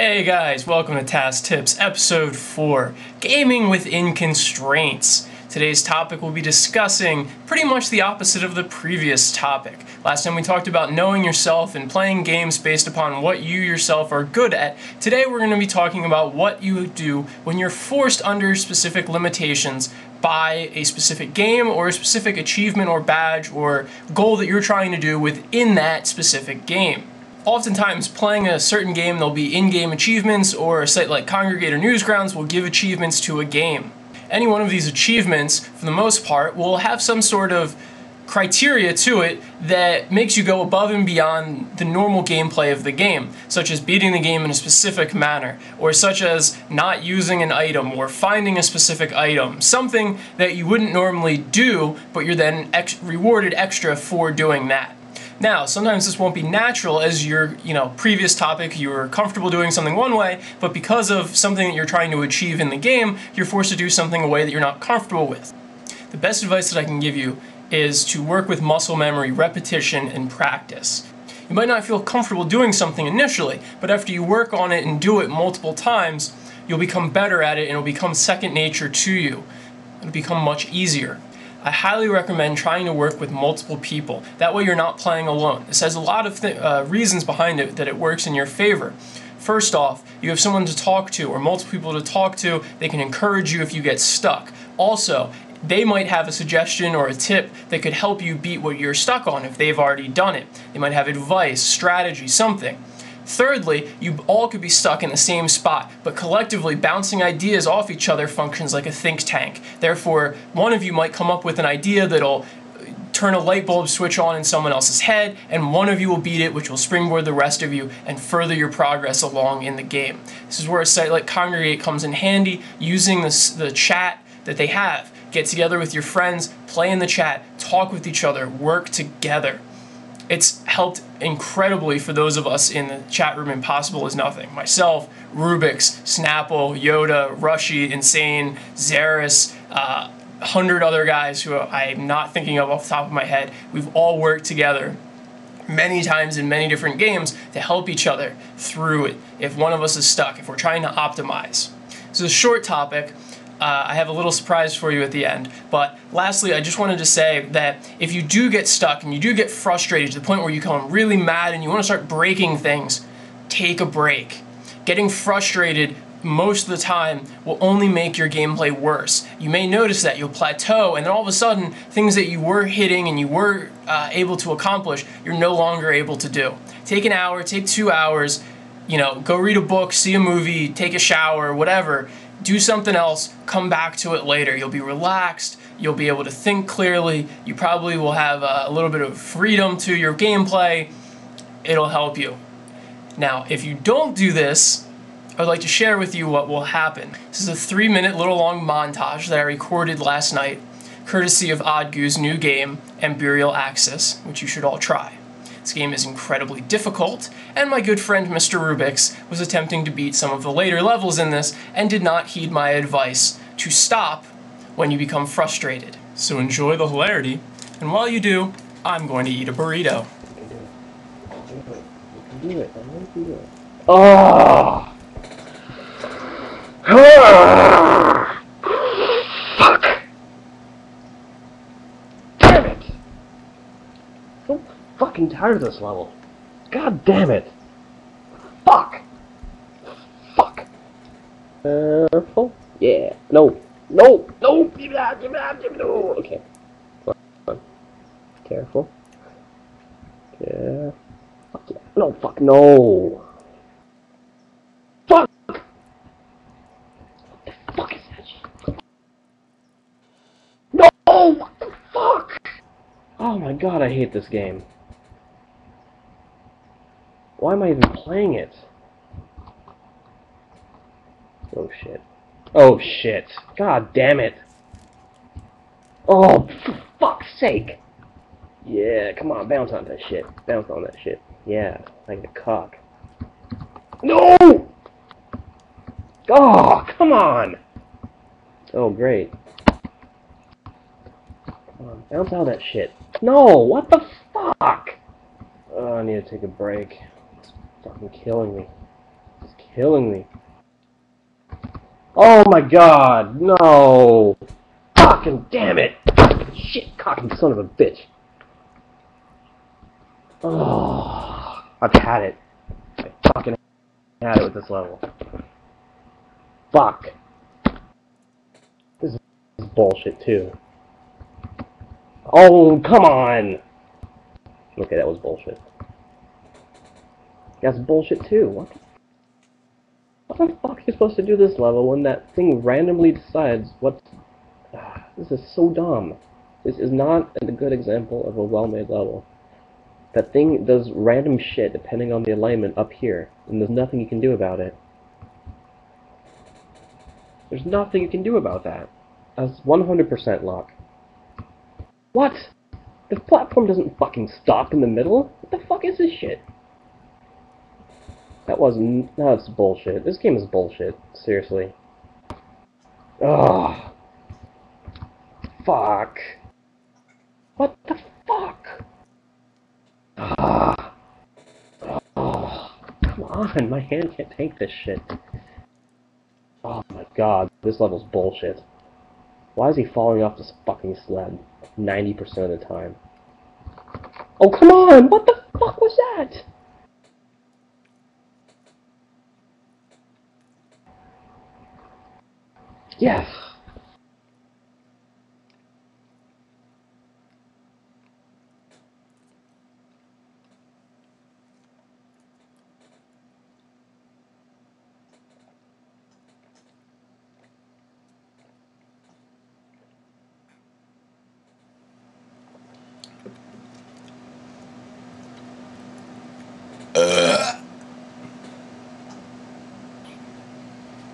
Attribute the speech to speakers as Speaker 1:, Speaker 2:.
Speaker 1: Hey guys, welcome to Tass Tips, episode 4 Gaming Within Constraints. Today's topic will be discussing pretty much the opposite of the previous topic. Last time we talked about knowing yourself and playing games based upon what you yourself are good at. Today we're going to be talking about what you do when you're forced under specific limitations by a specific game or a specific achievement or badge or goal that you're trying to do within that specific game oftentimes playing a certain game there'll be in-game achievements or a site like Kongregate or Newgrounds will give achievements to a game. Any one of these achievements, for the most part, will have some sort of criteria to it that makes you go above and beyond the normal gameplay of the game, such as beating the game in a specific manner, or such as not using an item or finding a specific item, something that you wouldn't normally do, but you're then ex rewarded extra for doing that. Now, sometimes this won't be natural as your, you know, previous topic, you were comfortable doing something one way, but because of something that you're trying to achieve in the game, you're forced to do something a way that you're not comfortable with. The best advice that I can give you is to work with muscle memory, repetition, and practice. You might not feel comfortable doing something initially, but after you work on it and do it multiple times, you'll become better at it and it'll become second nature to you. It'll become much easier. I highly recommend trying to work with multiple people. That way you're not playing alone. This has a lot of uh, reasons behind it that it works in your favor. First off, you have someone to talk to or multiple people to talk to. They can encourage you if you get stuck. Also, they might have a suggestion or a tip that could help you beat what you're stuck on if they've already done it. They might have advice, strategy, something. Thirdly, you all could be stuck in the same spot, but collectively bouncing ideas off each other functions like a think tank. Therefore, one of you might come up with an idea that'll uh, turn a light bulb switch on in someone else's head, and one of you will beat it, which will springboard the rest of you and further your progress along in the game. This is where a site like Kongregate comes in handy, using this, the chat that they have. Get together with your friends, play in the chat, talk with each other, work together it's helped incredibly for those of us in the chat room impossible is nothing. Myself Rubix snapple yoda rushy insane Zaris, uh, 100 other guys who i'm not thinking of off the top of my head. We've all worked together many times in many different games to help each other through it if one of us is stuck if we're trying to optimize. So a short topic uh, I have a little surprise for you at the end. But lastly, I just wanted to say that if you do get stuck and you do get frustrated to the point where you become really mad and you want to start breaking things, take a break. Getting frustrated most of the time will only make your gameplay worse. You may notice that you'll plateau, and then all of a sudden, things that you were hitting and you were uh, able to accomplish, you're no longer able to do. Take an hour, take two hours, you know, go read a book, see a movie, take a shower, whatever, do something else, come back to it later. You'll be relaxed, you'll be able to think clearly, you probably will have a little bit of freedom to your gameplay. It'll help you. Now, if you don't do this, I'd like to share with you what will happen. This is a three minute little long montage that I recorded last night, courtesy of Oddgoo's new game, Amberial Axis, which you should all try. This game is incredibly difficult, and my good friend Mr. Rubix was attempting to beat some of the later levels in this and did not heed my advice to stop when you become frustrated. So enjoy the hilarity, and while you do, I'm going to eat a burrito.
Speaker 2: Oh! Fuck! Damn it! fucking tired of this level. God damn it. Fuck. Fuck. Careful. Yeah. No. No. No. Give it out. Give it out. Give it out. Okay. Fun. Careful. Yeah. Fuck yeah. No. Fuck no. Fuck. What the fuck is that? No. What the fuck? Oh my god, I hate this game. Why am I even playing it? Oh shit. Oh shit. God damn it. Oh, for fuck's sake. Yeah, come on, bounce on that shit. Bounce on that shit. Yeah, like a cock. No! Oh, come on! Oh, great. Come on, bounce out that shit. No, what the fuck? Oh, I need to take a break fucking killing me. It's killing me. Oh my god, no! Fucking damn it! Shit, cocky son of a bitch. Oh, I've had it. I fucking had it with this level. Fuck. This is bullshit too. Oh, come on! Okay, that was bullshit. That's bullshit too. What what the fuck are you supposed to do this level when that thing randomly decides what... Ah, this is so dumb. This is not a good example of a well-made level. That thing does random shit depending on the alignment up here, and there's nothing you can do about it. There's nothing you can do about that. That's 100% luck. What? The platform doesn't fucking stop in the middle? What the fuck is this shit? That wasn't... That's bullshit. This game is bullshit. Seriously. Ugh. Fuck. What the fuck? Ah. Oh, come on, my hand can't take this shit. Oh my god, this level's bullshit. Why is he falling off this fucking sled 90% of the time? Oh, come on! What the fuck was that? Yes!